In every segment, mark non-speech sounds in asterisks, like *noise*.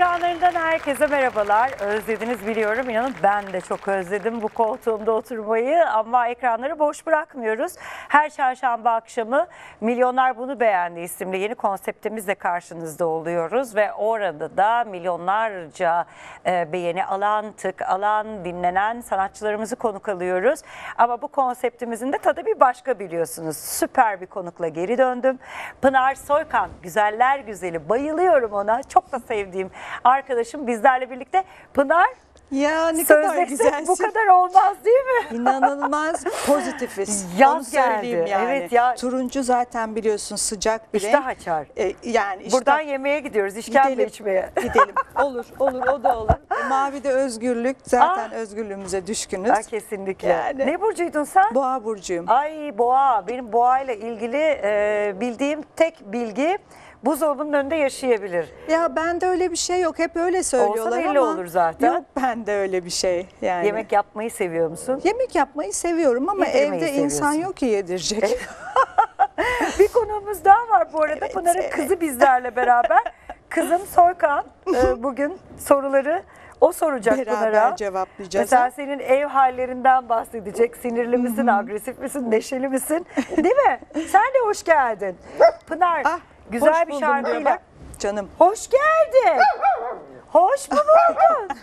Ekranlarından herkese merhabalar. Özlediniz biliyorum. İnanın ben de çok özledim bu koltuğumda oturmayı ama ekranları boş bırakmıyoruz. Her çarşamba akşamı Milyonlar Bunu Beğendi isimli yeni konseptimizle karşınızda oluyoruz ve orada da milyonlarca e, beğeni alan, tık alan, dinlenen sanatçılarımızı konuk alıyoruz. Ama bu konseptimizin de tadı bir başka biliyorsunuz. Süper bir konukla geri döndüm. Pınar Soykan, güzeller güzeli. Bayılıyorum ona. Çok da sevdiğim arkadaşım bizlerle birlikte. Pınar, Ya ne kadar güzelsin. bu kadar olmaz değil mi? *laughs* İnanılmaz pozitifiz. Yaz Onu söyleyeyim geldi. yani. Evet ya. Turuncu zaten biliyorsun sıcak bir İştah açar. E, yani işte Buradan yemeğe gidiyoruz, işkembe Gidelim. içmeye. *laughs* gidelim. Olur, olur, o da olur. E, mavi de özgürlük. Zaten özgürlüğümüze düşkünüz. Ha, kesinlikle. Yani. Ne burcuydun sen? Boğa burcuyum. Ay boğa. Benim boğa ile ilgili e, bildiğim tek bilgi buzdolabının önünde yaşayabilir. Ya bende öyle bir şey yok. Hep öyle söylüyorlar belli ama. olur zaten. Yok bende öyle bir şey. Yani. Yemek yapmayı seviyor musun? Yemek yapmayı seviyorum ama Yedirmeyi evde insan seviyorsun. yok ki yedirecek. *laughs* Bir konuğumuz daha var bu arada. Evet. Pınar'ın kızı bizlerle beraber. *laughs* Kızım Soykan e, bugün soruları o soracak Beraber Pınar'a. cevaplayacağız. Mesela senin ev hallerinden bahsedecek. Sinirli misin, agresif misin, neşeli misin? Değil mi? Sen de hoş geldin. Pınar Ah, güzel hoş bir buldum diyor şarkıyla. bak. Canım. Hoş geldin. Hoş mu buldun? *laughs*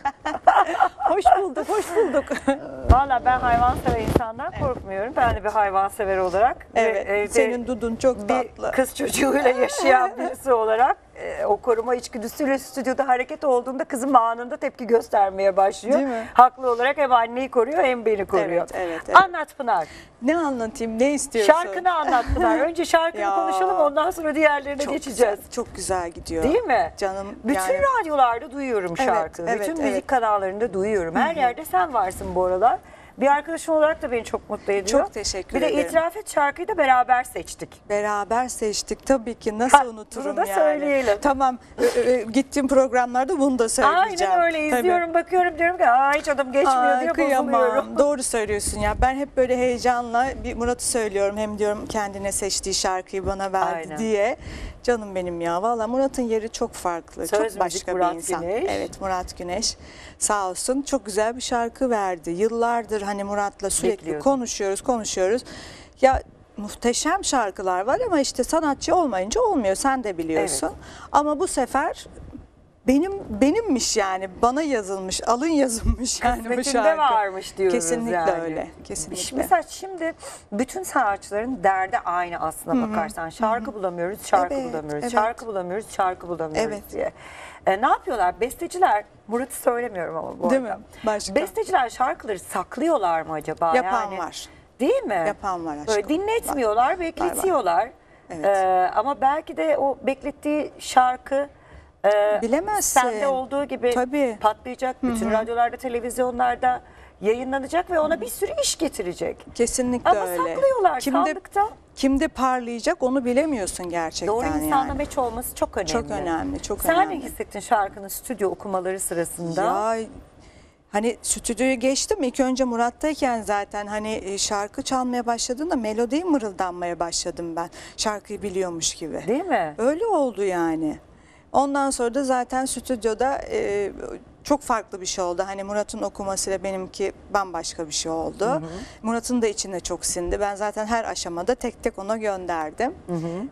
Hoş bulduk, hoş bulduk. *laughs* Valla ben hayvansever insandan korkmuyorum. Ben de bir hayvansever olarak. ve evet, evde senin dudun çok bir tatlı. kız çocuğuyla yaşayan *laughs* birisi olarak e, o koruma içgüdüsüyle stüdyoda hareket olduğunda kızım anında tepki göstermeye başlıyor. Değil mi? Haklı olarak hem anneyi koruyor hem beni koruyor. Evet, evet, evet. Anlat Pınar. Ne anlatayım, ne istiyorsun? Şarkını anlat Pınar. Önce şarkını *laughs* Ya. konuşalım ondan sonra diğerlerine çok geçeceğiz. Güzel, çok güzel gidiyor. Değil mi? Canım Bütün yani radyolarda duyuyorum Evet, şarkı. evet, Bütün evet. müzik kanallarında duyuyorum. Her yerde sen varsın bu aralar. Bir arkadaşım olarak da beni çok mutlu ediyor. Çok teşekkür Bir de ederim. itiraf et şarkıyı da beraber seçtik. beraber seçtik tabii ki nasıl Ha, unuturum bunu da yani. söyleyelim. Tamam gittiğim programlarda bunu da söyleyeceğim. Aynen öyle Tabii. izliyorum bakıyorum diyorum ki Aa, hiç adım geçmiyor Ay, diyor kıyamam. bozuluyorum. *laughs* Doğru söylüyorsun ya. Ben hep böyle heyecanla bir Murat'ı söylüyorum. Hem diyorum kendine seçtiği şarkıyı bana verdi Aynen. diye. Canım benim ya. Valla Murat'ın yeri çok farklı. Söz çok başka Murat bir insan. Güneş. Evet Murat Güneş. Sağ olsun. Çok güzel bir şarkı verdi. Yıllardır hani Murat'la sürekli konuşuyoruz, konuşuyoruz. Ya muhteşem şarkılar var ama işte sanatçı olmayınca olmuyor. Sen de biliyorsun. Ama bu sefer benim benimmiş yani bana yazılmış, alın yazılmış yani bu şarkı. varmış diyoruz Kesinlikle yani. öyle. Kesinlikle. Şimdi Mesela şimdi bütün sanatçıların derdi aynı aslına bakarsan. Şarkı bulamıyoruz, şarkı Evet, bulamıyoruz, evet. şarkı bulamıyoruz, şarkı bulamıyoruz Evet. diye. E, ne yapıyorlar? Besteciler, Murat'ı söylemiyorum ama bu Değil arada. mi? Başka. Besteciler şarkıları saklıyorlar mı acaba? Yapan yani, var. Değil mi? Yapan var aşkım. Böyle dinletmiyorlar, bekletiyorlar. Evet. E, ama belki de o beklettiği şarkı e, Bilemezsin. sende olduğu gibi Tabii. patlayacak. Bütün radyolarda, televizyonlarda yayınlanacak ve ona bir sürü iş getirecek. Kesinlikle Ama öyle. saklıyorlar kimde, sandıkta. Kimde parlayacak onu bilemiyorsun gerçekten Doğru yani. insanla meç olması çok önemli. Çok önemli, çok Sen önemli. ne hissettin şarkının stüdyo okumaları sırasında? Ya hani stüdyoyu geçtim ilk önce Murat'tayken zaten hani e, şarkı çalmaya başladığında melodiyi mırıldanmaya başladım ben. Şarkıyı biliyormuş gibi. Değil mi? Öyle oldu yani. Ondan sonra da zaten stüdyoda e, çok farklı bir şey oldu. Hani Murat'ın okumasıyla benimki bambaşka bir şey oldu. Murat'ın da içine çok sindi. Ben zaten her aşamada tek tek ona gönderdim.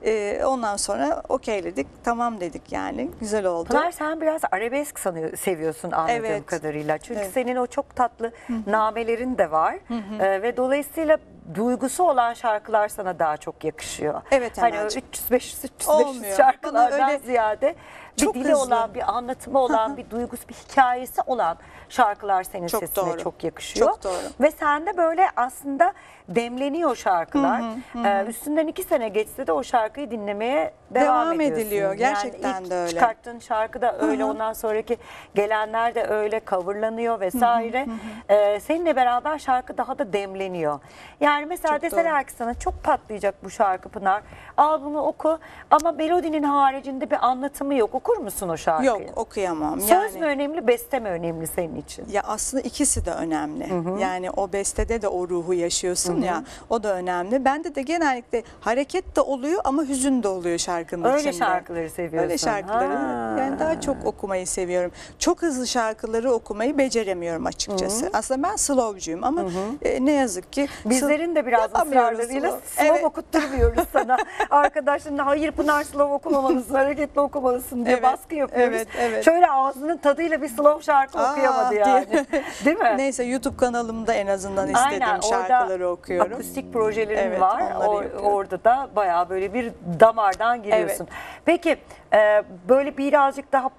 E, ondan sonra okeyledik. Tamam dedik yani. Güzel oldu. Pınar sen biraz arabesk sanıyor, seviyorsun anladığım Evet. kadarıyla. Çünkü Evet. senin o çok tatlı namelerin de var. Ee, ve dolayısıyla duygusu olan şarkılar sana daha çok yakışıyor. Evet Hani o Emel'ciğim. 300 500 300 Olmuyor. 500 şarkılardan öyle ziyade bir dili hızlı. olan, bir anlatımı olan, bir duygusu, bir hikayesi olan şarkılar senin Çok sesine doğru. çok yakışıyor. Çok doğru. Ve sende böyle aslında demleniyor şarkılar. Ee, üstünden iki sene geçse de o şarkıyı dinlemeye devam, Devam ediliyor. Gerçekten yani ilk de öyle. çıkarttığın şarkı da öyle ondan sonraki gelenler de öyle coverlanıyor vesaire. Ee, seninle beraber şarkı daha da demleniyor. Yani mesela Çok deseler ki sana çok patlayacak bu şarkı Pınar. Al bunu oku ama melodinin haricinde bir anlatımı yok. Okur musun o şarkıyı? Yok okuyamam. Söz yani, mü önemli, beste mi önemli senin için? Ya aslında ikisi de önemli. Yani o bestede de o ruhu yaşıyorsun ya o da önemli. Bende de genellikle hareket de oluyor ama hüzün de oluyor şarkının Öyle içinde. şarkıları seviyorsun. Öyle şarkıları Ha. yani daha çok okumayı seviyorum. Çok hızlı şarkıları okumayı beceremiyorum açıkçası. Aslında ben slowcuyum ama e, ne yazık ki Bizlerin de biraz yapamıyoruz ısrarlarıyla slow. slow Evet. okutturmuyoruz *laughs* sana. Arkadaşlarına hayır Pınar slow okumamalısın, hareketli okumalısın diye Evet, baskı yapıyoruz. evet, evet. Şöyle ağzının tadıyla bir slow şarkı Aa, okuyamadı diye. yani. *laughs* Değil mi? Neyse YouTube kanalımda en azından istediğim Aynen şarkıları okuyorum. akustik projelerin Evet, var. O- yapıyorum. orada da bayağı böyle bir damardan giriyorsun. Peki e, böyle birazcık daha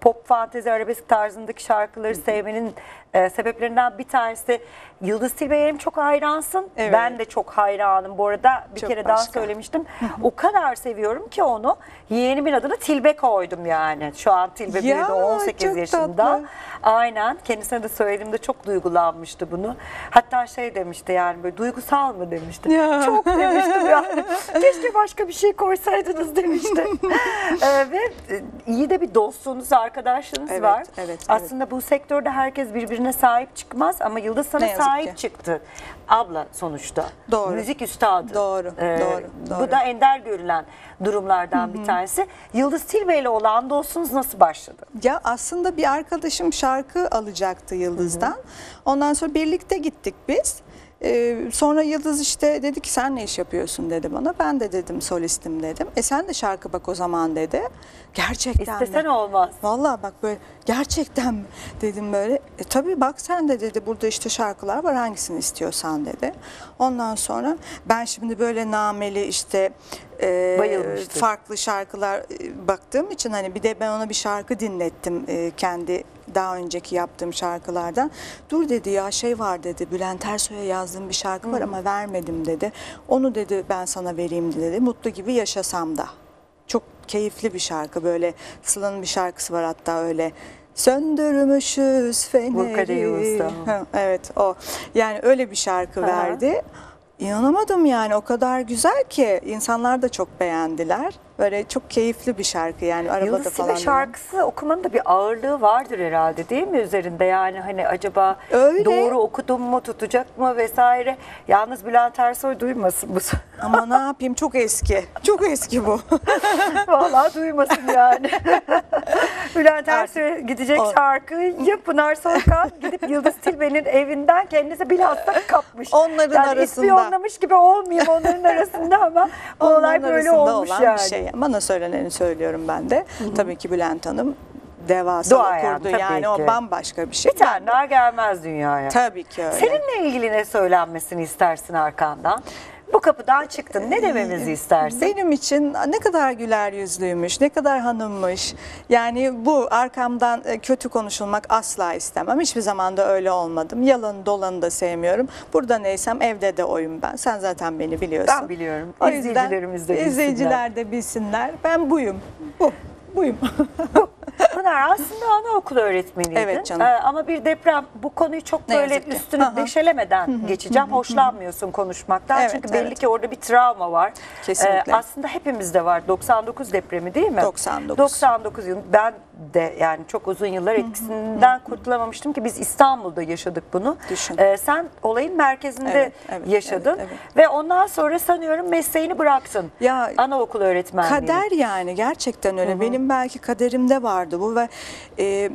pop fantezi arabesk tarzındaki şarkıları sevmenin e, sebeplerinden bir tanesi Yıldız Tilbe'ye hem çok hayransın. Evet. Ben de çok hayranım. Bu arada bir Çok kere daha başka. söylemiştim. o kadar seviyorum ki onu yeğenimin adını Tilbe koydum yani. Şu an Tilbe Ya, büyüdü 18 çok yaşında. tatlı. Aynen. Kendisine de söylediğimde çok duygulanmıştı bunu. Hatta şey demişti yani böyle duygusal mı demişti. Ya. Çok demiştim yani. *laughs* Keşke başka bir şey koysaydınız demişti. *laughs* Ee, ve e, iyi de bir dostluğunuz, arkadaşlığınız Evet, var. evet, evet. Aslında bu sektörde herkes birbirine sahip çıkmaz ama Yıldız sana sahip ki. çıktı. Abla sonuçta. Doğru. Müzik üstadı. Doğru, doğru, Bu doğru. da ender görülen durumlardan bir tanesi. Yıldız Tilbe ile olan dostunuz nasıl başladı? Ya aslında bir arkadaşım şarkı alacaktı Yıldız'dan. Ondan sonra birlikte gittik biz. Ee, sonra Yıldız işte dedi ki sen ne iş yapıyorsun dedi bana. Ben de dedim solistim dedim. E sen de şarkı bak o zaman dedi. Gerçekten İstesen mi? olmaz. Vallahi bak böyle gerçekten mi dedim böyle. E tabii bak sen de dedi burada işte şarkılar var hangisini istiyorsan dedi. Ondan sonra ben şimdi böyle nameli işte e, farklı şarkılar e, baktığım için hani bir de ben ona bir şarkı dinlettim e, kendi daha önceki yaptığım şarkılardan. Dur dedi ya şey var dedi Bülent Ersoy'a yazdığım bir şarkı var ama vermedim dedi. Onu dedi ben sana vereyim dedi. Mutlu gibi yaşasam da. Çok keyifli bir şarkı böyle Sıla'nın bir şarkısı var hatta öyle söndürmüşüz feneri. Ha, *laughs* evet o yani öyle bir şarkı Aha. verdi. İnanamadım yani o kadar güzel ki insanlar da çok beğendiler. Böyle çok keyifli bir şarkı yani arabada Yıldız falan. Tilbe şarkısı okumanın da bir ağırlığı vardır herhalde değil mi üzerinde? Yani hani acaba Öyle. doğru okudum mu tutacak mı vesaire. Yalnız Bülent Ersoy duymasın bu. *laughs* Ama ne yapayım çok eski. Çok eski bu. *laughs* Vallahi duymasın yani. *laughs* Bülent Ersoy'a gidecek O- şarkı ya Pınar Soykan gidip Yıldız Tilbe'nin evinden kendisi bilhassa kapmış. Onların yani arasında. ispiyonlamış gibi olmayayım onların arasında ama bu olay böyle olmuş yani. şey. Bana söyleneni söylüyorum ben de. Tabii ki Bülent Hanım devasa Duayen, kurdu tabii yani ki. o bambaşka bir şey. Bir tane daha gelmez dünyaya. Tabii ki öyle. Seninle ilgili ne söylenmesini istersin arkandan? Bu kapıdan çıktın. Ne dememizi istersin? Benim için ne kadar güler yüzlüymüş, ne kadar hanımmış. Yani bu arkamdan e, kötü konuşulmak asla istemem. Hiçbir zaman da öyle olmadım. Yalanı dolanı da sevmiyorum. Burada neysem evde de oyum ben. Sen zaten beni biliyorsun. Ben biliyorum. O İzleyicilerimiz de bilsinler. izleyiciler de bilsinler. Ben buyum. Bu. Buyum. Pınar aslında anaokulu öğretmeniydin. Evet canım. Ee, ama bir deprem bu konuyu çok Ne böyle Aha. deşelemeden geçeceğim. Hoşlanmıyorsun konuşmaktan. Evet, Çünkü belli evet. ki orada bir travma var. Kesinlikle. Ee, aslında hepimizde var. 99 depremi değil mi? 99. 99 yıl. Ben de yani çok uzun yıllar etkisinden kurtulamamıştım ki biz İstanbul'da yaşadık bunu. Düşün. Ee, sen olayın merkezinde Evet, evet, yaşadın evet, ve ondan sonra sanıyorum mesleğini bıraktın. Ya, anaokulu öğretmenliğini. Kader yani gerçekten öyle. Benim belki kaderimde vardı bu ve e,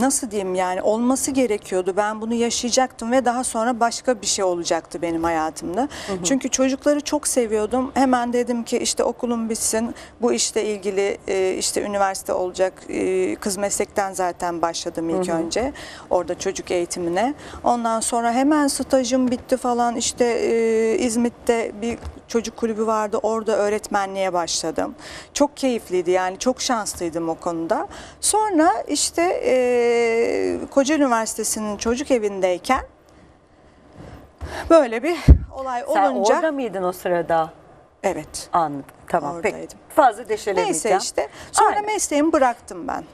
nasıl diyeyim yani olması gerekiyordu. Ben bunu yaşayacaktım ve daha sonra başka bir şey olacaktı benim hayatımda. Çünkü çocukları çok seviyordum. Hemen dedim ki işte okulum bitsin. Bu işle ilgili e, işte üniversite olacak. E, kız meslekten zaten başladım ilk önce. Orada çocuk eğitimine. Ondan sonra hemen stajım bitti falan. İşte e, İzmit'te bir çocuk kulübü vardı. Orada öğretmenliğe başladım. Çok keyifliydi yani çok şanslıydım o konuda. Sonra işte e, Kocaeli Üniversitesi'nin çocuk evindeyken böyle bir olay Sen olunca orada mıydın o sırada? evet. Anladım. Tamam peki. Oradaydım. Fazla deşelemeyeceğim. Neyse işte sonra Aynen. mesleğimi bıraktım ben.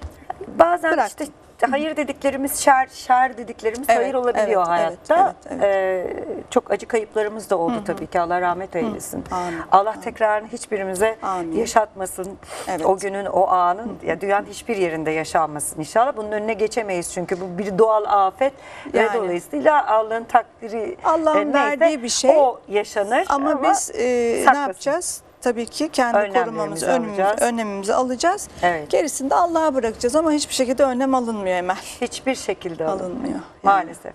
Bazen Bıraktım. işte hayır dediklerimiz şer, şer dediklerimiz Evet, hayır olabiliyor evet, hayatta. evet, Ee, çok acı kayıplarımız da oldu tabii ki. Allah rahmet eylesin. Amin, Allah tekrarını hiçbirimize Amin. yaşatmasın. Evet. O günün, o anın ya dünyanın hiçbir yerinde yaşanmasın inşallah. Bunun önüne geçemeyiz çünkü bu bir doğal afet ve Yani. dolayısıyla Allah'ın takdiri Allah'ın verdiği bir şey. O yaşanır Ama, biz e, ne yapacağız? Tabii ki kendi Önlemlerimizi korumamızı, önümüzü, alacağız. önlemimizi alacağız. Evet. Gerisini de Allah'a bırakacağız ama hiçbir şekilde önlem alınmıyor Emel. Hiçbir şekilde alınmıyor. Alınmıyor. Yani. Maalesef.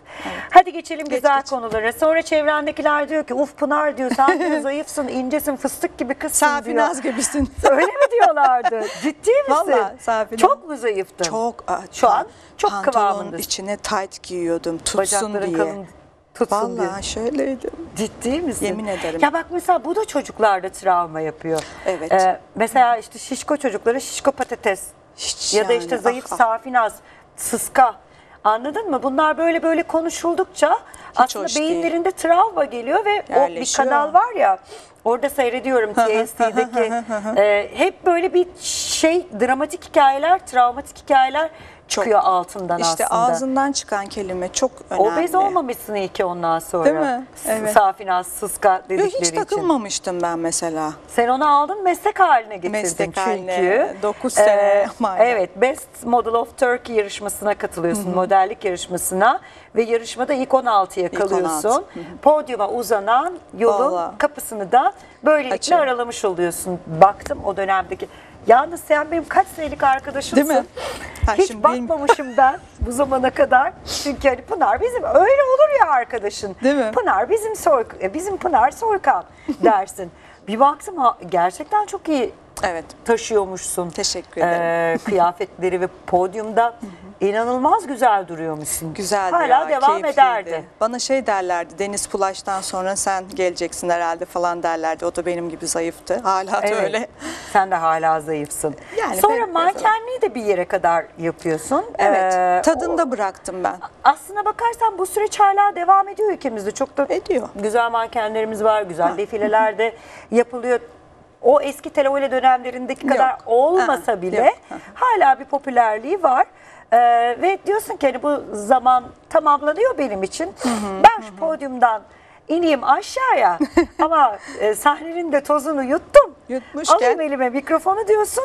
Hadi geçelim Geç, güzel geç. konulara. Sonra çevrendekiler diyor ki uf Pınar diyor sen diyor, *laughs* zayıfsın, incesin, fıstık gibi kızsın diyor. Safinaz gibisin. *laughs* Öyle mi diyorlardı? Ciddi misin? Vallahi Safinaz. Çok mu zayıftın? Çok. Şu an çok kıvamındasın. içine tight giyiyordum tutsun Bacakların diye. kalın tutsun diye. Vallahi şöyleydim. Ciddi misin? Yemin ederim. Ya bak mesela bu da çocuklarda travma yapıyor. Evet. Ee, mesela işte şişko çocuklara şişko patates. Hiç ya da yani, işte zayıf ah, safinaz, sıska. Anladın mı? Bunlar böyle böyle konuşuldukça aslında hoş değil. beyinlerinde travma geliyor ve o bir Yerleşiyor. kanal var ya orada seyrediyorum *laughs* TLC'deki *laughs* e, hep böyle bir şey dramatik hikayeler, travmatik hikayeler çıkıyor altından İşte aslında. ağzından çıkan kelime çok önemli. Obez olmamışsın iyi ki ondan sonra. Değil mi? Evet. Safinaz, sıska Yok, dedikleri hiç için. takılmamıştım ben mesela. Sen onu aldın meslek haline getirdin Meslek çünkü. haline, dokuz sene aynen. Evet Best Model of Turkey yarışmasına katılıyorsun. Modellik yarışmasına. Ve yarışmada ilk 16'ya İlk kalıyorsun. 16. Podyuma uzanan yolun Vallahi. kapısını da böylelikle Açın. aralamış oluyorsun. Baktım o dönemdeki. Yalnız sen benim kaç senelik arkadaşımsın. Değil mi? Ha, Hiç şimdi benim- bakmamışım ben bu zamana kadar. Çünkü hani Pınar bizim öyle olur ya arkadaşın. Değil mi? Pınar bizim soy, e, bizim Pınar Soykan dersin. Bir baktım ha, gerçekten çok iyi Evet. taşıyormuşsun. Teşekkür ederim. Ee, kıyafetleri ve podyumda inanılmaz güzel duruyormuşsun. Güzeldi Hala ya, devam keyifliydi. ederdi. Bana şey derlerdi, Deniz Pulaş'tan sonra sen geleceksin herhalde falan derlerdi. O da benim gibi zayıftı. Hala da Evet. öyle. Sen de hala zayıfsın. Yani Sonra pek- mankenliği de bir yere kadar yapıyorsun. Evet, Ee, tadında bıraktım ben. Aslına bakarsan bu süreç hala devam ediyor ülkemizde. Çok da Ediyor. güzel mankenlerimiz var, güzel defileler de yapılıyor. O eski televole dönemlerindeki kadar Yok. olmasa bile yok. hala bir popülerliği var. Ee, ve diyorsun ki hani bu zaman tamamlanıyor benim için. ben şu podyumdan ineyim aşağıya *laughs* ama e, sahnenin de tozunu yuttum. Yutmuşken- Alayım elime mikrofonu diyorsun.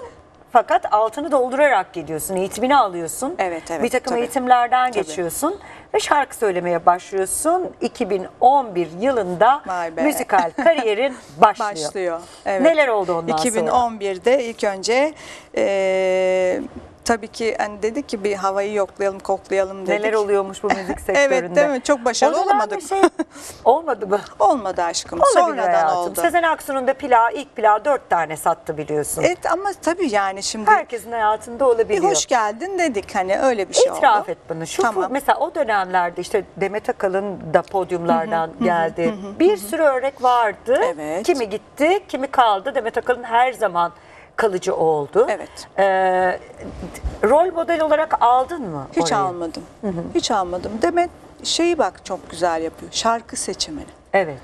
Fakat altını doldurarak gidiyorsun, eğitimini alıyorsun. Evet, evet, Bir takım tabii. eğitimlerden Tabii. geçiyorsun ve şarkı söylemeye başlıyorsun. 2011 yılında müzikal *laughs* kariyerin başlıyor. Başlıyor. Evet. Neler oldu ondan sonra? 2011'de ilk önce eee, tabii ki hani dedik ki bir havayı yoklayalım, koklayalım dedik. Neler oluyormuş bu müzik *laughs* sektöründe? Evet değil mi? Çok başarılı olamadık. bir Şey, *laughs* olmadı mı? Olmadı aşkım. Olabilir Sonradan hayatım. oldu. Sezen Aksu'nun da plağı, ilk plağı dört tane sattı biliyorsun. Evet ama tabii yani şimdi Herkesin hayatında bir olabiliyor. hoş geldin dedik hani öyle bir şey oldu. İtiraf et bana. Şu Tamam. mesela o dönemlerde işte Demet Akalın da podyumlardan geldi. bir sürü örnek vardı. Evet. Kimi gitti, kimi kaldı. Demet Akalın her zaman kalıcı oldu. Evet. Ee, rol model olarak aldın mı? Hiç orayı? almadım. Hiç almadım. Demet şeyi bak çok güzel yapıyor. Şarkı seçimini. Evet.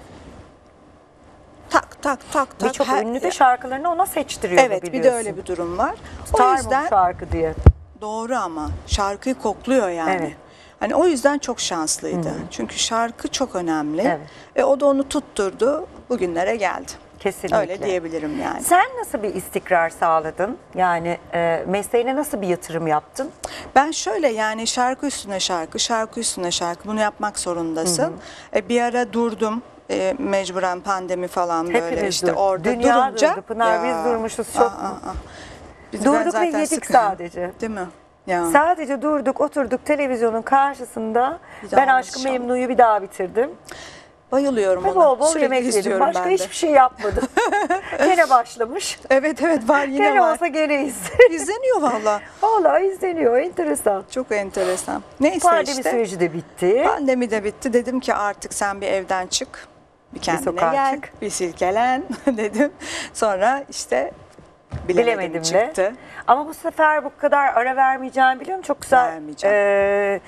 Tak tak tak tak. Birçok ünlü de şarkılarını ona seçtiriyor Evet bir biliyorsun. de öyle bir durum var. Tutar o yüzden şarkı diye. doğru ama şarkıyı kokluyor yani. Evet. Hani o yüzden çok şanslıydı. Çünkü şarkı çok önemli. Evet. E, o da onu tutturdu. Bugünlere geldi. Kesinlikle. Öyle diyebilirim yani. Sen nasıl bir istikrar sağladın? Yani e, mesleğine nasıl bir yatırım yaptın? Ben şöyle yani şarkı üstüne şarkı, şarkı üstüne şarkı bunu yapmak zorundasın. E, bir ara durdum. E, mecburen pandemi falan böyle Hepimiz işte durduk. orada Dünya durunca. durdu. Pınar, biz durmuşuz çok. Biz- ben Durduk ve yedik sık- sadece. Değil mi? Ya. Sadece durduk, oturduk televizyonun karşısında. Ben Aşkı. Memnu'yu bir daha bitirdim. Bayılıyorum ona. bol bol Sürekli yemek yedim. Başka ben de. hiçbir şey yapmadım. *laughs* gene başlamış. Evet evet var yine Gene var. olsa gene izlerim. *laughs* İzleniyor valla. Valla izleniyor. Enteresan. Çok enteresan. Neyse Pandemi işte. süreci de bitti. Pandemi de bitti. Dedim ki artık sen bir evden çık. Bir kendine sokağa gel. çık. Bir silkelen *laughs* dedim. Sonra işte bilemedim, Bilemedim de. çıktı. Ama bu sefer bu kadar ara vermeyeceğim biliyorum. Çok güzel Vermeyeceğim. e,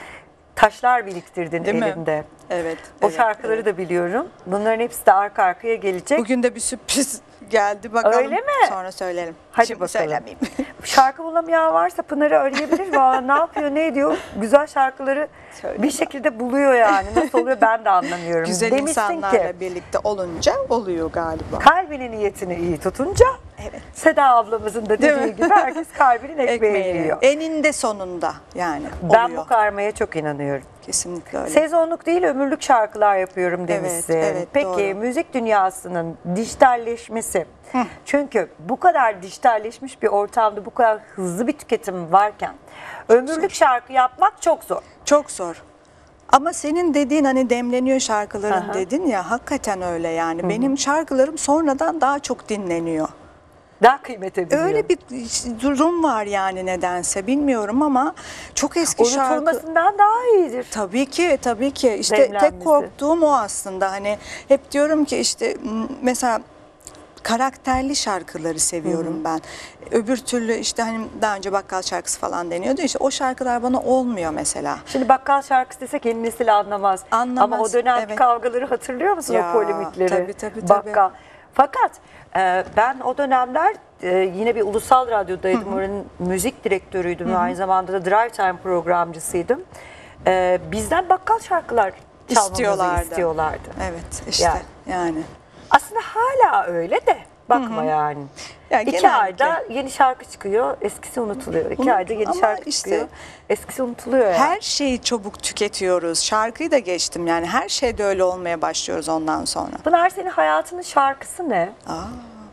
taşlar biriktirdin Değil mi? elinde. Evet. O evet, şarkıları evet. da biliyorum. Bunların hepsi de arka arkaya gelecek. Bugün de bir sürpriz geldi bakalım. Öyle mi? Sonra söylerim. Hadi Şimdi bakalım. söylemeyeyim. *laughs* Şarkı bulamayan varsa Pınar'ı arayabilir. Valla ne yapıyor, ne ediyor? Güzel şarkıları Söyle. bir şekilde buluyor yani. Nasıl oluyor ben de anlamıyorum. Güzel Demişsin insanlarla ki birlikte olunca oluyor galiba. kalbinin niyetini iyi tutunca Evet. Seda ablamızın da dediği gibi herkes kalbinin *laughs* ekmeğini Ekmeği yiyor. Eninde sonunda yani Ben oluyor. bu karmaya çok inanıyorum. Kesinlikle öyle. Sezonluk değil ömürlük şarkılar yapıyorum Evet, demişsin. evet, Peki doğru. müzik dünyasının dijitalleşmesi. Çünkü bu kadar dijitalleşmiş bir ortamda bu kadar hızlı bir tüketim varken ömürlük şarkı yapmak çok zor. Çok zor. Ama senin dediğin hani demleniyor şarkıların Aha. dedin ya hakikaten öyle yani. Benim şarkılarım sonradan daha çok dinleniyor. Daha kıymete biniyor. Öyle bir durum var yani nedense bilmiyorum ama çok eski şarkı. Unutulmasından daha iyidir. Tabii ki tabii ki işte Demlenmesi. tek korktuğum o aslında hani hep diyorum ki işte mesela karakterli şarkıları seviyorum ben. Öbür türlü işte hani daha önce bakkal şarkısı falan deniyordu işte o şarkılar bana olmuyor mesela. Şimdi bakkal şarkısı desek yeni nesil anlamaz. Anlamaz, Ama o dönem evet. kavgaları hatırlıyor musun Ya, o polemikleri? tabii, tabii, tabii. Bakkal. Fakat e, ben o dönemler e, yine bir ulusal radyodaydım. Oranın müzik direktörüydüm ve aynı zamanda da Drive Time programcısıydım. E, bizden bakkal şarkılar çalmamızı İstiyorlardı. istiyorlardı. Evet işte Yani. yani. Aslında hala öyle de bakma yani. Ya İki genellikle. ayda yeni şarkı çıkıyor, eskisi unutuluyor. İki Unut- ayda yeni ama şarkı işte çıkıyor, eskisi unutuluyor yani. Her şeyi çabuk tüketiyoruz. Şarkıyı da geçtim yani her şeyde öyle olmaya başlıyoruz ondan sonra. Pınar senin hayatının şarkısı ne? Aa,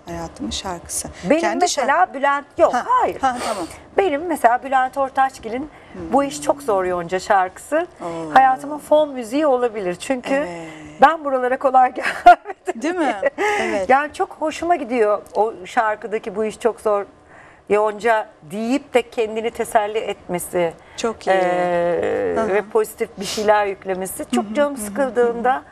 hayatımın şarkısı. Benim Kendi mesela Bülent yok Ha, hayır. ha, tamam. Benim mesela Bülent Ortaçgil'in Bu iş çok zor Yonca şarkısı hayatımın fon müziği olabilir. Çünkü Evet. ben buralara kolay *laughs* gelmedim. Değil mi? Evet. Yani çok hoşuma gidiyor o şarkıdaki bu iş çok zor. Yonca deyip de kendini teselli etmesi. Çok iyi. Ee, ve pozitif bir şeyler yüklemesi. Çok canım sıkıldığında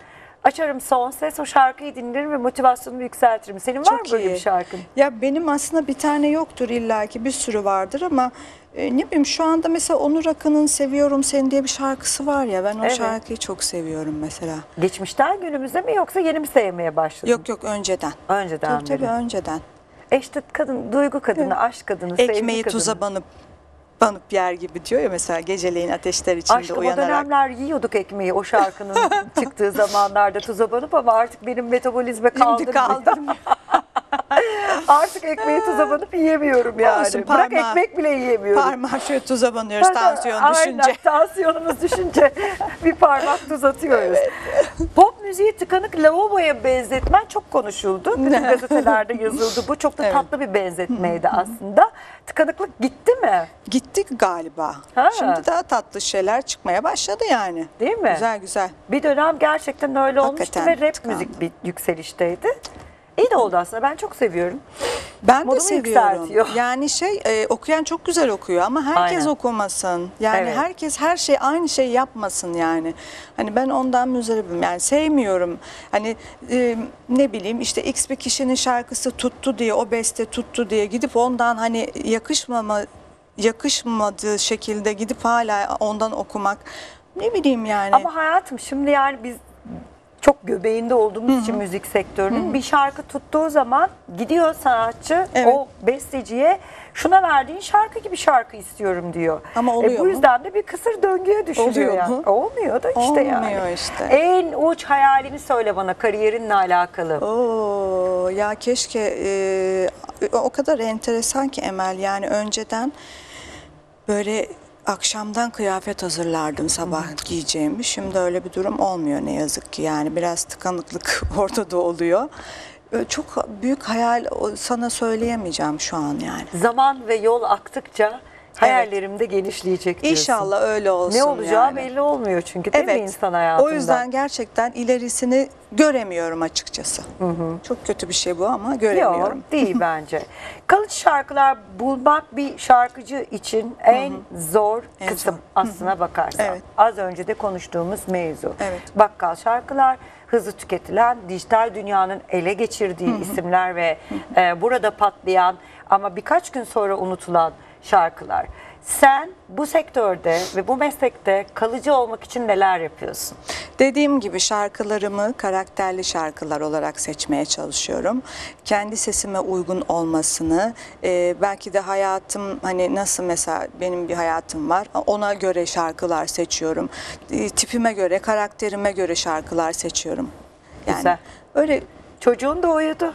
açarım son ses o şarkıyı dinlerim ve motivasyonumu yükseltirim. Senin var mı Çok böyle iyi. bir şarkın? Ya benim aslında bir tane yoktur illaki bir sürü vardır ama e, ne bileyim şu anda mesela Onur Akın'ın Seviyorum Seni diye bir şarkısı var ya ben o Evet. şarkıyı çok seviyorum mesela. Geçmişten günümüze mi yoksa yeni mi sevmeye başladın? Yok yok önceden. Önceden Tabii tabii beri. önceden. E işte kadın, duygu kadını, aşk kadını, sevgi Ekmeği kadını. tuza banıp banıp yer gibi diyor ya mesela geceleyin ateşler içinde Aşkım o uyanarak. dönemler yiyorduk ekmeği o şarkının *laughs* çıktığı zamanlarda tuza banıp ama artık benim metabolizme Şimdi kaldırmıyor. *laughs* *laughs* artık ekmeği tuza banıp yiyemiyorum yani. Olsun, Bırak parmağı- ekmek bile yiyemiyorum. Parmağı şöyle tuza banıyoruz tansiyon düşünce. Aynen *laughs* tansiyonumuz düşünce bir parmak tuz atıyoruz. Pop müziği tıkanık lavaboya benzetmen çok konuşuldu. *laughs* Bütün gazetelerde yazıldı. Bu çok da Evet. tatlı bir benzetmeydi aslında. Tıkanıklık gitti mi? Gittik galiba. Ha. Şimdi daha tatlı şeyler çıkmaya başladı yani. Değil mi? Güzel güzel. Bir dönem gerçekten öyle olmuştu Hakikaten ve rap tıkandı. müzik bir yükselişteydi. İyi de oldu aslında. Ben çok seviyorum. Ben Modumu de seviyorum. yükseltiyor. *laughs* Yani şey e, okuyan çok güzel okuyor ama herkes Aynen. okumasın. Yani Evet. herkes her şey aynı şey yapmasın yani. Hani ben ondan müzdaribim. Yani sevmiyorum. Hani e, ne bileyim işte X bir kişinin şarkısı tuttu diye o beste tuttu diye gidip ondan hani yakışmama yakışmadığı şekilde gidip hala ondan okumak ne bileyim yani. Ama hayatım şimdi yani biz çok göbeğinde olduğumuz için müzik sektörünün bir şarkı tuttuğu zaman gidiyor sanatçı Evet. o besteciye şuna verdiğin şarkı gibi şarkı istiyorum diyor. Ama oluyor e, bu mu? yüzden de bir kısır döngüye düşürüyor Oluyor yani. mu? Olmuyor da işte yani. Olmuyor işte. En uç hayalini söyle bana kariyerinle alakalı. Oo ya keşke e, o kadar enteresan ki Emel yani önceden böyle akşamdan kıyafet hazırlardım sabah giyeceğimi. Şimdi öyle bir durum olmuyor ne yazık ki yani biraz tıkanıklık *laughs* ortada oluyor. Çok büyük hayal sana söyleyemeyeceğim şu an yani. Zaman ve yol aktıkça hayallerim de genişleyecek diyorsun. İnşallah öyle olsun Ne olacağı yani. belli olmuyor çünkü değil mi Evet. insan hayatında? O yüzden gerçekten ilerisini göremiyorum açıkçası. Çok kötü bir şey bu ama göremiyorum. Yok değil *laughs* bence. Kalıcı şarkılar bulmak bir şarkıcı için en zor En kısım zor. aslına bakarsan. Evet. Az önce de konuştuğumuz mevzu. Evet. Bakkal şarkılar hızlı tüketilen, dijital dünyanın ele geçirdiği isimler ve e, burada patlayan ama birkaç gün sonra unutulan şarkılar. Sen bu sektörde ve bu meslekte kalıcı olmak için neler yapıyorsun? Dediğim gibi şarkılarımı karakterli şarkılar olarak seçmeye çalışıyorum. Kendi sesime uygun olmasını, e, belki de hayatım hani nasıl mesela benim bir hayatım var, ona göre şarkılar seçiyorum. E, tipime göre, karakterime göre şarkılar seçiyorum. Yani Güzel. öyle Çocuğun da uyudu.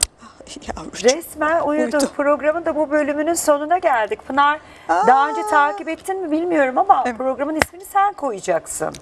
Yavrucuğum. Resmen uyudu. Uyudu. Programın da bu bölümünün sonuna geldik. Pınar daha önce takip ettin mi bilmiyorum ama programın ismini sen koyacaksın.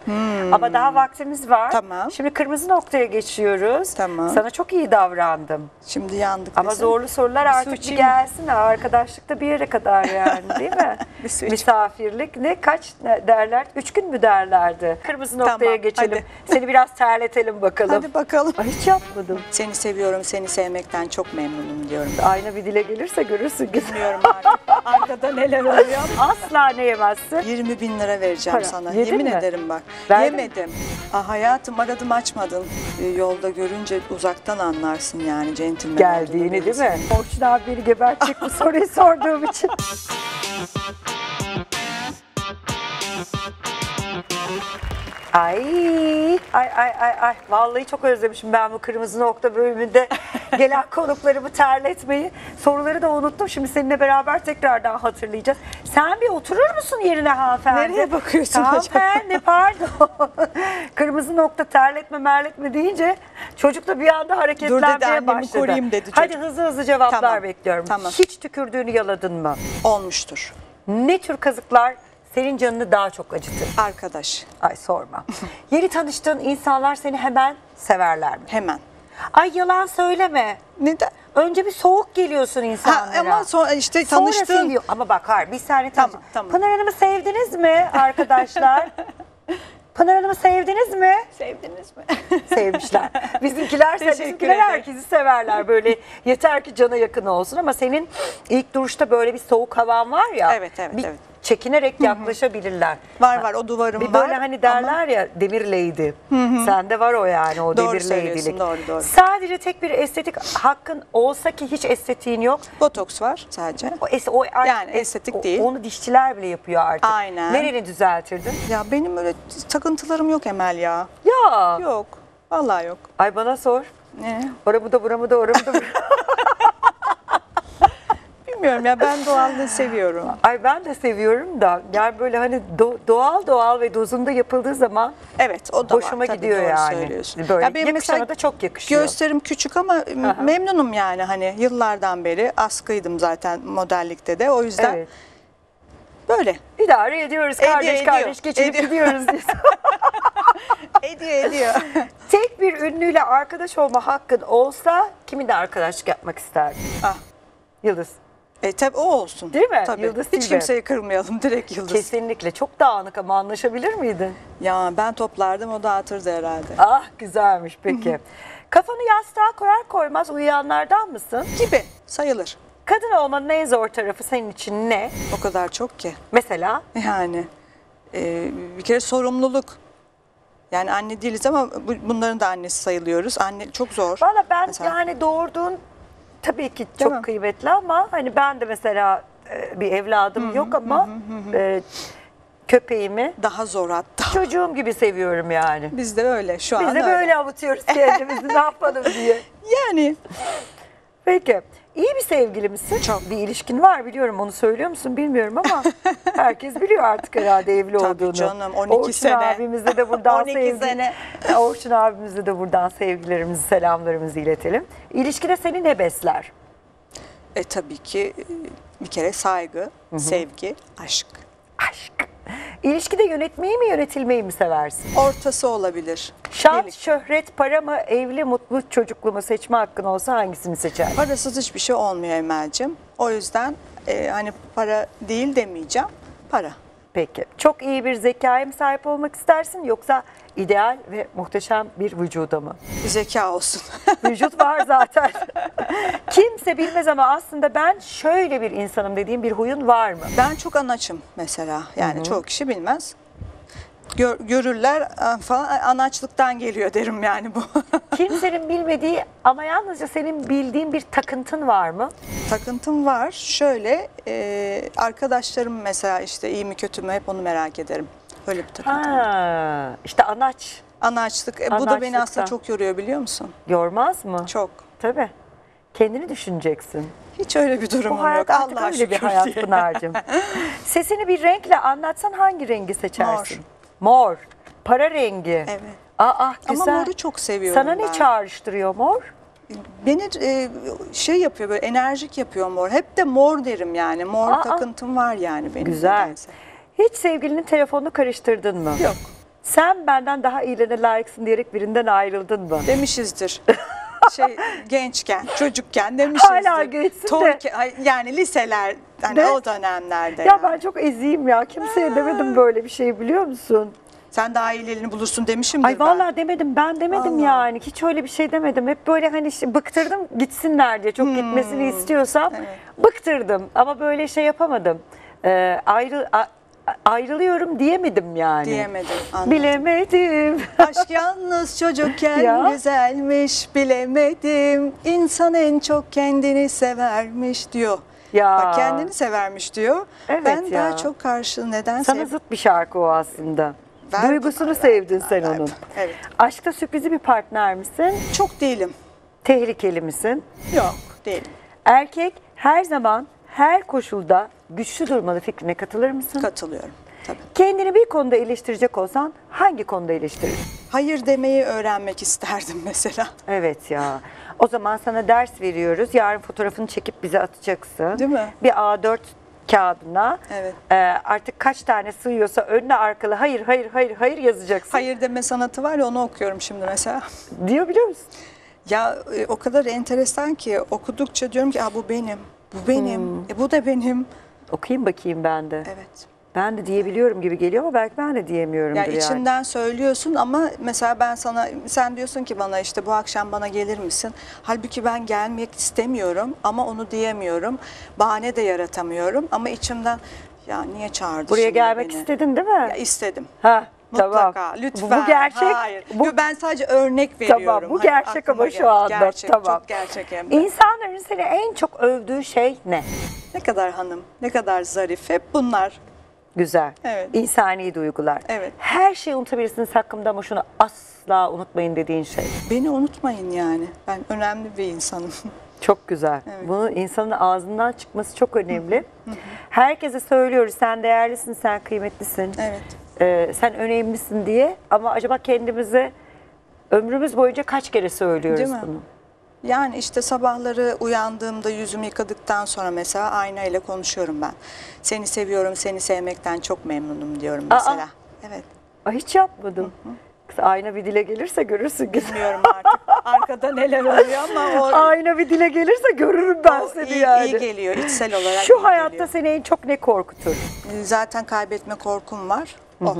Ama daha vaktimiz var. Hmm. Tamam. Şimdi kırmızı noktaya geçiyoruz. Tamam. Sana çok iyi davrandım. Şimdi yandık. Ama desene. zorlu sorular Bir artık bir gelsin. Arkadaşlık da bir yere kadar yani değil mi? *laughs* Bir. Misafirlik ne kaç derler? Üç gün mü derlerdi? Kırmızı noktaya Tamam, geçelim. hadi. Seni biraz terletelim bakalım. Hadi bakalım. Ay, hiç yapmadım. Seni seviyorum, seni sevmekten çok memnunum diyorum. Ayna bir dile gelirse görürsün. Bilmiyorum artık. Arkada neler oluyor. *laughs* Asla ne yemezsin? 20 bin lira vereceğim Para. sana. Yedin Yemin mi? ederim bak. Verdin? Yemedim. Aa, hayatım aradım açmadın. Ee, yolda görünce uzaktan anlarsın yani centilmen Geldiğini değil mi? Orçun abi beni gebertecek bu *laughs* soruyu sorduğum için. Ay, ay, ay, ay, ay. Vallahi çok özlemişim ben bu kırmızı nokta bölümünde *laughs* gelen konuklarımı terletmeyi. Soruları da unuttum. Şimdi seninle beraber tekrardan hatırlayacağız. Sen bir oturur musun yerine hanımefendi? Nereye bakıyorsun acaba? Hanımefendi pardon. *laughs* kırmızı nokta terletme merletme deyince çocuk da bir anda hareketlenmeye annemi başladı. koruyayım dedi Hadi çocuk. hızlı hızlı cevaplar Tamam, bekliyorum. tamam. Hiç tükürdüğünü yaladın mı? Olmuştur. Ne tür kazıklar senin canını daha çok acıtır? Arkadaş. Ay sorma. Yeni tanıştığın insanlar seni hemen severler mi? Hemen. Ay yalan söyleme. Neden? Önce bir soğuk geliyorsun Ha, insanlara. ama sonra işte Sonra tanıştığın seviyor. Ama bak hayır bir saniye Tamam, tamam. Pınar Hanım'ı sevdiniz mi arkadaşlar? *laughs* Pınar Hanım'ı sevdiniz mi? sevdiniz mi? Sevmişler. Bizimkiler, bizimkiler herkesi severler böyle yeter ki cana yakın olsun ama senin ilk duruşta böyle bir soğuk havan var ya. Evet, evet, bir evet. Çekinerek yaklaşabilirler. var var o duvarım Bir var. böyle hani derler ya demir lady. Sende var o yani o Doğru demir lady'lik. doğru, doğru. Sadece tek bir estetik hakkın olsa ki hiç estetiğin yok. Botoks var sadece. O, es- o Yani estetik o- değil. Onu dişçiler bile yapıyor artık. Aynen. Nereni düzeltirdin? Ya benim öyle takıntılarım yok Emel ya. Ya. Yok. Vallahi yok. Ay bana sor. Ne? Oramı da buramı da oramı da buramı. *laughs* Bilmiyorum ya ben doğallığı seviyorum. Ay ben de seviyorum da yani böyle hani do- doğal doğal ve dozunda yapıldığı zaman Evet o da hoşuma var. Tabii, gidiyor doğru yani. Söylüyorsun. Böyle Ya benim mesela da çok yakışıyor. Göğüslerim küçük ama memnunum yani hani yıllardan beri askıydım zaten modellikte de o yüzden Evet. böyle. İdare ediyoruz Ediyor, kardeş ediyor. kardeş geçinip Ediyor. gidiyoruz diye. *laughs* Ediyor ediyor. *laughs* Tek bir ünlüyle arkadaş olma hakkın olsa kiminle arkadaşlık yapmak isterdin? ah. Yıldız. E tabi o olsun. Değil mi? Tabii. Yıldız Hiç Tilbe. kimseyi kırmayalım *laughs* direkt Yıldız. Kesinlikle. Çok dağınık ama anlaşabilir miydin? Ya ben toplardım o dağıtırdı herhalde. Ah güzelmiş peki. Kafanı yastığa koyar koymaz uyuyanlardan mısın? Gibi sayılır. Kadın olmanın en zor tarafı senin için ne? O kadar çok ki. Mesela Yani e, bir kere sorumluluk. Yani anne değiliz ama bu- bunların da annesi sayılıyoruz. Anne çok zor. Valla ben Mesela. yani doğurduğun tabii ki çok mi? kıymetli ama hani ben de mesela e, bir evladım yok ama e, köpeğimi Daha zor hatta. çocuğum gibi seviyorum yani. Biz de öyle şu Biz an de öyle. böyle avutuyoruz kendimizi ne yapalım diye. *laughs* Yani Peki. İyi bir sevgili misin? Çok. Bir ilişkin var biliyorum. Onu söylüyor musun bilmiyorum ama *laughs* herkes biliyor artık herhalde evli Tabii olduğunu. canım, 12 Orçun sene. abimize de buradan *laughs* 12 sevgi- sene. *laughs* Orçun abimize de buradan sevgilerimizi, selamlarımızı iletelim. İlişkide seni ne besler? e, tabii ki e, bir kere saygı, sevgi, aşk. Aşk. İlişkide yönetmeyi mi yönetilmeyi mi seversin? Ortası olabilir. Şan, Birlik. şöhret, para mı, evli, mutlu, çocuklu mu seçme hakkın olsa hangisini seçer? Parasız hiçbir şey olmuyor Emel'cim. O yüzden e, hani para değil demeyeceğim. Para. Peki. Çok iyi bir zekaya mı sahip olmak istersin yoksa ideal ve muhteşem bir vücuda mı? Zeka olsun. *laughs* Vücut var zaten. Kimse bilmez ama aslında ben şöyle bir insanım dediğim bir huyun var mı? ben çok anaçım mesela. Yani çoğu kişi bilmez. Gör- görürler "Aa," falan anaçlıktan geliyor derim yani bu. *laughs* Kimsenin bilmediği ama yalnızca senin bildiğin bir takıntın var mı? Takıntım var. Şöyle e, arkadaşlarım mesela işte iyi mi kötü mü hep onu merak ederim. Öyle bir takıntım. var. Ha, işte anaç Anaçlık. E, bu da beni aslında çok yoruyor biliyor musun? yormaz mı? Çok. Tabii. Kendini düşüneceksin. Hiç öyle bir hayat yok. Allah'a öyle bir hayat. Pınar'cığım. *laughs* Sesini bir renkle anlatsan hangi rengi seçersin? Mor. Para rengi. Evet. Aa güzel. Ama moru çok seviyorum Sana ne ben. çağrıştırıyor mor? Beni e, şey yapıyor böyle enerjik yapıyor mor. Hep de mor derim yani. Mor Aa, takıntım var yani benim. Güzel. nedense. Hiç sevgilinin telefonunu karıştırdın mı? Yok. Sen benden daha iyilere layıksın diyerek birinden ayrıldın mı? Demişizdir. *laughs* şey gençken, çocukken demişizdir. Hala gençsin de. Torke- ay, yani liseler hani De. o dönemlerde. Ya yani. ben çok eziyim ya. Kimseye demedim böyle bir şey biliyor musun? Sen daha iyilerini bulursun demişimdir Ay ben. vallahi demedim ben demedim Allah. yani. Hiç öyle bir şey demedim. Hep böyle hani işte bıktırdım gitsinler diye. Çok gitmesini istiyorsam Hmm. Evet. bıktırdım. Ama böyle şey yapamadım. Ee, ayrı a- ayrılıyorum diyemedim yani. Diyemedim. anladım. Bilemedim. *laughs* Aşk yalnız çocukken Ya. güzelmiş bilemedim. İnsan en çok kendini severmiş diyor. Ya. Bak kendini severmiş diyor. Evet ben ya. daha çok karşı neden Sana sev- zıt bir şarkı o aslında. Ver Duygusunu bana, sevdin ver, sen ver. onun. Evet. Aşkta sürprizi bir partner misin? Çok değilim. Tehlikeli misin? Yok değilim. Erkek her zaman her koşulda güçlü durmalı fikrine katılır mısın? Katılıyorum. Tabii. Kendini bir konuda eleştirecek olsan hangi konuda eleştirir? Hayır demeyi öğrenmek isterdim *laughs* mesela. Evet ya. O zaman sana ders veriyoruz. Yarın fotoğrafını çekip bize atacaksın. Değil mi? Bir A4 kağıdına Evet. e, artık kaç tane sığıyorsa önüne arkalı hayır hayır hayır hayır yazacaksın. Hayır deme sanatı var ya onu okuyorum şimdi mesela. Diyor biliyor musun? Ya e, o kadar enteresan ki okudukça diyorum ki bu benim, bu benim, Hmm. e, bu da benim. Okuyayım bakayım ben de. Evet. Ben de diyebiliyorum gibi geliyor ama belki ben de diyemiyorumdur Ya yani. içinden söylüyorsun ama mesela ben sana sen diyorsun ki bana işte bu akşam bana gelir misin? Halbuki ben gelmek istemiyorum ama onu diyemiyorum. Bahane de yaratamıyorum ama içimden ya niye çağırdı Buraya şimdi gelmek beni? istedin değil mi? Ya istedim. ha, Mutlaka tamam. lütfen. Bu, gerçek. Hayır. Bu, Yo, ben sadece örnek veriyorum. tamam bu Hani gerçek aklıma ama şu anda Gerçek, tamam. çok gerçek hem de. İnsanların seni en çok övdüğü şey ne? Ne kadar hanım, ne kadar zarif. Hep bunlar. Güzel. Evet. İnsani duygular. Evet. Her şeyi unutabilirsiniz hakkımda ama şunu asla unutmayın dediğin şey. Beni unutmayın yani. Ben önemli bir insanım. *laughs* Çok güzel. Evet. Bunu insanın ağzından çıkması çok önemli. Herkese söylüyoruz sen değerlisin, sen kıymetlisin, evet. E, sen önemlisin diye. Ama acaba kendimize ömrümüz boyunca kaç kere söylüyoruz Değil mi? bunu? Yani işte sabahları uyandığımda yüzümü yıkadıktan sonra mesela ayna ile konuşuyorum ben. Seni seviyorum, seni sevmekten çok memnunum diyorum Aa. mesela. Evet. Ay, hiç yapmadım. Kız ayna bir dile gelirse görürsün. Bilmiyorum artık arkada neler oluyor ama o, *laughs* ayna bir dile gelirse görürüm ben o seni iyi, yani. iyi geliyor içsel olarak. Şu hayatta geliyor. seni en çok ne korkutur? Zaten kaybetme korkum var. O.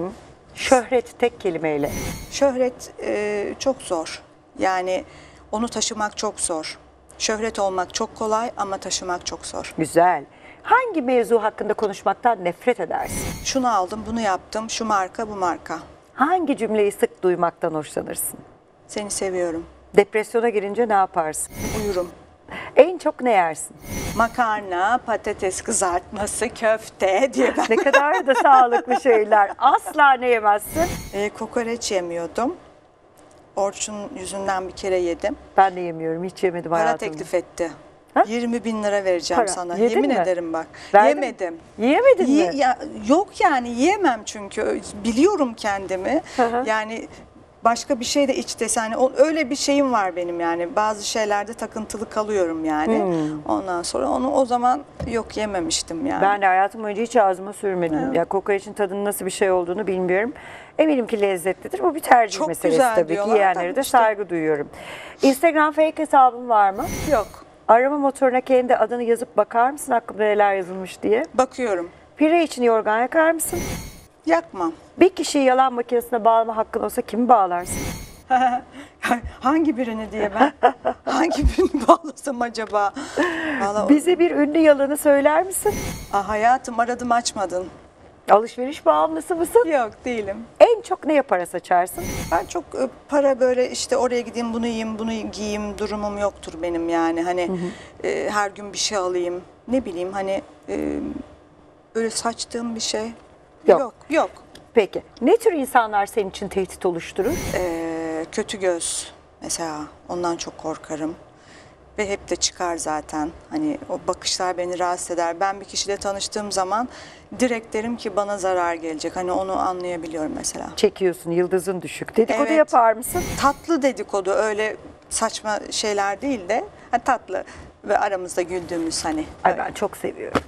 Şöhret tek kelimeyle. Şöhret e, çok zor. Yani onu taşımak çok zor. Şöhret olmak çok kolay ama taşımak çok zor. Güzel. Hangi mevzu hakkında konuşmaktan nefret edersin? Şunu aldım, bunu yaptım, şu marka, bu marka. Hangi cümleyi sık duymaktan hoşlanırsın? Seni seviyorum. Depresyona girince ne yaparsın? Uyurum. En çok ne yersin? Makarna, patates kızartması, köfte diye ben Ne kadar da sağlıklı şeyler. Asla ne yemezsin? e, kokoreç yemiyordum. Orçun yüzünden bir kere yedim. Ben de yemiyorum. Hiç yemedim Para hayatımda. teklif etti. Ha? 20 bin lira vereceğim Para. sana. Yedin Yemin mi? ederim bak. Verdin? Yemedim. Yiyemedin Yi- mi? ya, yok yani yiyemem çünkü. Biliyorum kendimi. Hı hı. Yani başka bir şey de iç desen. O- öyle bir şeyim var benim yani. Bazı şeylerde takıntılı kalıyorum yani. Hmm. Ondan sonra onu o zaman yok yememiştim yani. Ben de hayatım boyunca hiç ağzıma sürmedim. Ya kokoreçin tadının nasıl bir şey olduğunu bilmiyorum. Eminim ki lezzetlidir. Bu bir tercih Çok meselesi güzel tabii ki. Yiyenlere de işte. saygı duyuyorum. Instagram fake hesabın var mı? Yok. Arama motoruna kendi adını yazıp bakar mısın hakkında neler yazılmış diye? Bakıyorum. Pire için yorgan yakar mısın? Yakmam. Bir kişiyi yalan makinesine bağlama hakkın olsa kimi bağlarsın? *laughs* Hangi birini diye ben? *laughs* hangi birini bağlasam acaba? Vallahi, Bize bir ünlü yalanı söyler misin? Aa, hayatım aradım açmadın. Alışveriş bağımlısı mısın? Yok değilim. En çok neye para saçarsın? Ben çok e, para böyle işte oraya gideyim bunu yiyeyim bunu giyeyim durumum yoktur benim yani. Hani e, her gün bir şey alayım. Ne bileyim hani e, öyle saçtığım bir şey Yok. yok. Yok. Peki. Ne tür insanlar senin için tehdit oluşturur? E, kötü göz mesela ondan çok korkarım. Ve hep de çıkar zaten. Hani o bakışlar beni rahatsız eder. Ben bir kişiyle tanıştığım zaman direkt derim ki bana zarar gelecek. Hani onu anlayabiliyorum mesela. Çekiyorsun, yıldızın düşük. Dedikodu Evet. yapar mısın? tatlı dedikodu öyle saçma şeyler değil de ha, tatlı ve aramızda güldüğümüz hani. Ay ben çok seviyorum.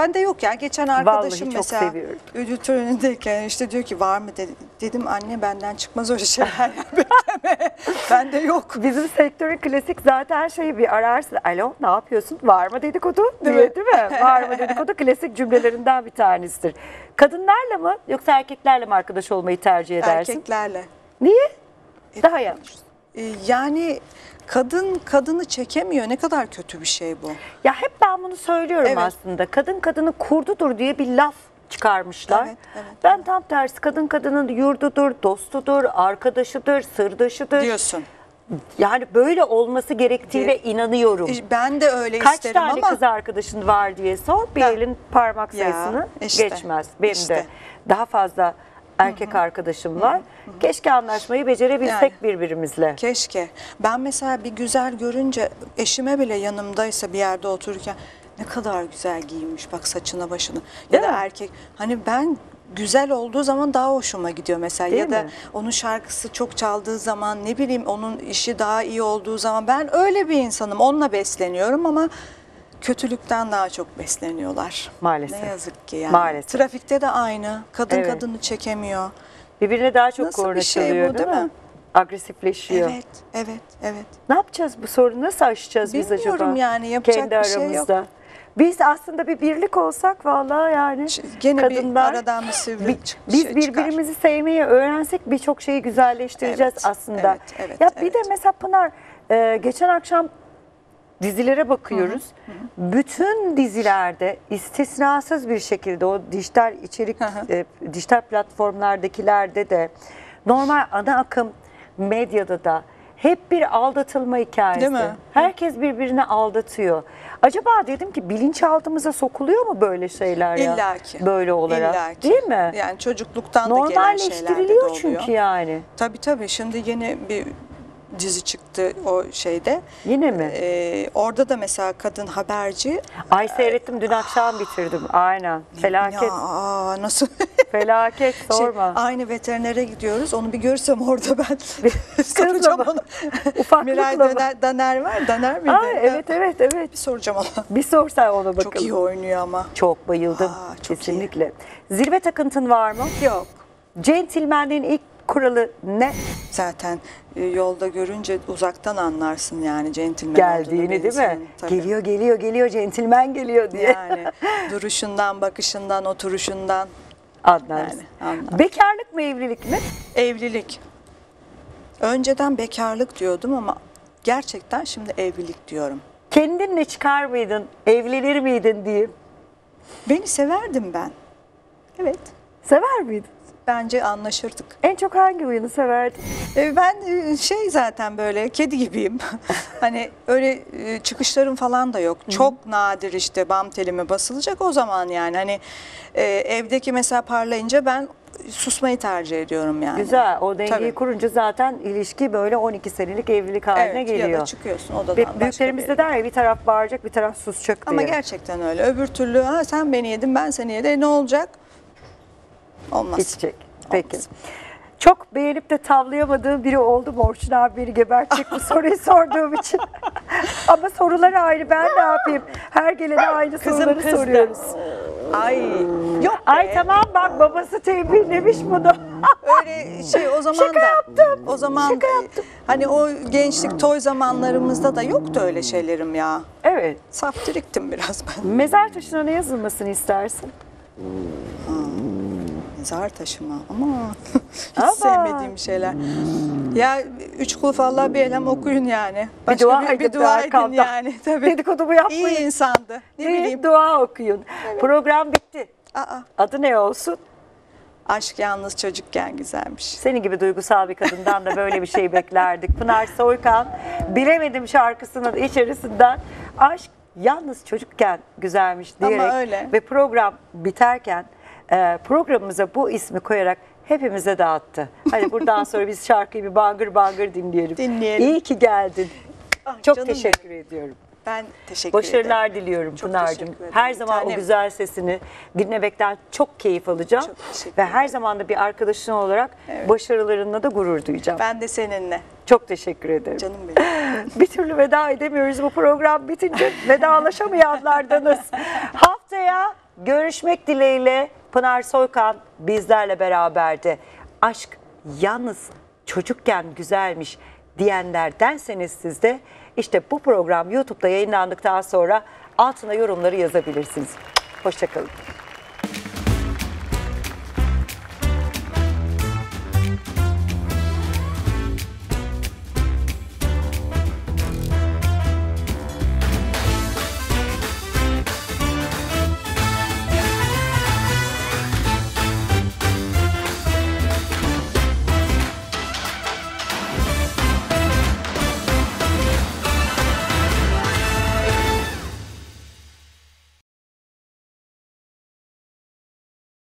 Ben de yok ya geçen arkadaşım çok mesela seviyorum. ödül törenindeyken işte diyor ki var mı dedi. Dedim anne benden çıkmaz öyle şeyler ya, *laughs* bekleme. Bende yok. Bizim sektörün klasik zaten şeyi bir ararsın. Alo ne yapıyorsun? Var mı dedikodu? Değil diye mi? değil mi? Var mı dedikodu klasik cümlelerinden bir tanesidir. Kadınlarla mı yoksa erkeklerle mi arkadaş olmayı tercih edersin? Erkeklerle. Niye? Daha yanlış. Ee, Yani kadın kadını çekemiyor. Ne kadar kötü bir şey bu. Ya hep ben bunu söylüyorum Evet. aslında. Kadın kadını kurdudur diye bir laf çıkarmışlar. Evet, evet. Ben tam tersi kadın kadının yurdudur, dostudur, arkadaşıdır, sırdaşıdır. Diyorsun. Yani böyle olması gerektiğine inanıyorum. E, Ben de öyle Kaç isterim tane ama kız arkadaşın var diye sor. Bir Ha. elin parmak Ya, sayısını işte, geçmez. Benim de işte. daha fazla erkek arkadaşım var. Keşke anlaşmayı becerebilsek Yani. birbirimizle. Keşke. Ben mesela bir güzel görünce eşime bile yanımdaysa bir yerde otururken ne kadar güzel giyinmiş bak saçına başını. Ya Değil da mi? erkek hani ben güzel olduğu zaman daha hoşuma gidiyor mesela Değil ya da mi? onun şarkısı çok çaldığı zaman ne bileyim onun işi daha iyi olduğu zaman ben öyle bir insanım onunla besleniyorum ama kötülükten daha çok besleniyorlar. Maalesef. Ne yazık ki yani. Maalesef. Trafikte de aynı. Kadın Evet. kadını çekemiyor. Birbirine daha çok Nasıl bir şey bu, çalıyor değil mi? Agresifleşiyor. Evet, evet, evet. Ne yapacağız bu sorunu? Nasıl aşacağız biz acaba? Bilmiyorum yani, yapacak Kendi bir şey yok. aramızda. Biz aslında bir birlik olsak vallahi yani Gene kadınlar bir aradan bir sivri bi- çık- biz şey çıkar. birbirimizi sevmeyi öğrensek birçok şeyi güzelleştireceğiz Evet, aslında. evet, evet, ya bir de evet. mesela Pınar e, geçen akşam dizilere bakıyoruz. Bütün dizilerde istisnasız bir şekilde o dijital içerik Hı hı. e, dijital platformlardakilerde de normal ana akım medyada da hep bir aldatılma hikayesi. Değil mi? Herkes birbirini aldatıyor. Acaba dedim ki bilinçaltımıza sokuluyor mu böyle şeyler ya? İlla ki. Böyle olarak. İlla ki. Değil mi? Yani çocukluktan da gelen şeyler de Normalleştiriliyor oluyor. çünkü yani. Tabii tabii. Şimdi yeni bir dizi çıktı o şeyde. Yine mi? Ee, orada da mesela kadın haberci. Ay seyrettim dün akşam bitirdim. Aynen. Felaket. Ya aa, nasıl? *laughs* Felaket Şey, sorma. aynı veterinere gidiyoruz. Onu bir görsem orada ben *laughs* soracağım onu. *laughs* Ufaklıkla Miray. Daner, Daner var. Daner miydi? Ay, evet evet evet. Bir soracağım ona. Bir sorsan ona bakalım. Çok iyi oynuyor ama. Çok bayıldım. Aa, çok iyi. Kesinlikle. Zirve takıntın var mı? Yok. Centilmenliğin ilk kuralı ne? Zaten e, yolda görünce uzaktan anlarsın yani centilmen Geldiğini olduğunu bir değil mi? insanın. Tabii. Geliyor geliyor geliyor centilmen geliyor diye. Yani duruşundan, bakışından, oturuşundan. Anlarsın. Yani, anlar. Bekarlık mı evlilik mi? Evlilik. Önceden bekarlık diyordum ama gerçekten şimdi evlilik diyorum. Kendinle çıkar mıydın? Evlenir miydin diyeyim. Beni severdim ben. Evet. Sever miydin? Bence anlaşırdık. En çok hangi oyunu severdin? E, Ben e, şey zaten böyle kedi gibiyim. *laughs* hani öyle e, çıkışlarım falan da yok. Çok nadir işte bam telime basılacak o zaman yani. Hani e, evdeki mesela parlayınca ben susmayı tercih ediyorum yani. Güzel. O dengeyi Tabii. kurunca zaten ilişki böyle 12 senelik evlilik haline Evet, geliyor. ya da çıkıyorsun odadan. Başka büyüklerimiz de der ya bir taraf bağıracak bir taraf susacak diye. Ama gerçekten öyle. Öbür türlü ha, sen beni yedin ben seni yedim. E, ne olacak? Olmaz. Gidecek. Peki. Olmaz. Çok beğenip de tavlayamadığım biri oldu mu Orçun abi beni gebertecek bu soruyu *laughs* sorduğum için. Ama sorular aynı ben ne yapayım? Her gelene aynı soruları kızdı. soruyoruz. Ay yok be. Ay tamam bak babası tembihlemiş bunu. Öyle şey o zaman Şaka da. yaptım. O zaman Şaka yaptım. hani o gençlik toy zamanlarımızda da yoktu öyle şeylerim ya. evet. Saftiriktim biraz ben. Mezar taşına ne yazılmasını istersin? Mezar taşıma ama *laughs* hiç Ama. sevmediğim şeyler. Ya üç kul Allah bir elem okuyun yani. Bir dua bir, bir dua edin arkamdan. yani. Tabii. Dedikodumu yapmayın. İyi insandı. Ne Bir bileyim. dua okuyun. Program bitti. Aa, Adı ne olsun? aşk yalnız çocukken güzelmiş. Senin gibi duygusal bir kadından da böyle bir şey beklerdik. Pınar Soykan, Bilemedim şarkısının içerisinden aşk yalnız çocukken güzelmiş Ama diyerek öyle. ve program biterken e, programımıza bu ismi koyarak hepimize dağıttı. Hadi buradan sonra biz şarkıyı bir bangır bangır dinleyelim. Dinleyelim. İyi ki geldin. Ah, Çok canım teşekkür ediyorum. Ben teşekkür ederim. Başarılar diliyorum Çok Pınar'cığım. ederim. Her zaman o tanem. güzel sesini dinlemekten çok keyif alacağım. Çok teşekkür Ve her zaman da bir arkadaşın olarak başarılarınla da gurur duyacağım. Ben de seninle. Çok teşekkür ederim. Canım benim. *laughs* Bir türlü veda edemiyoruz bu program bitince vedalaşamayanlardanız. *laughs* Haftaya görüşmek dileğiyle Pınar Soykan bizlerle beraberdi. Aşk yalnız çocukken güzelmiş diyenlerdenseniz siz de işte bu program YouTube'da yayınlandıktan sonra altına yorumları yazabilirsiniz. Hoşçakalın.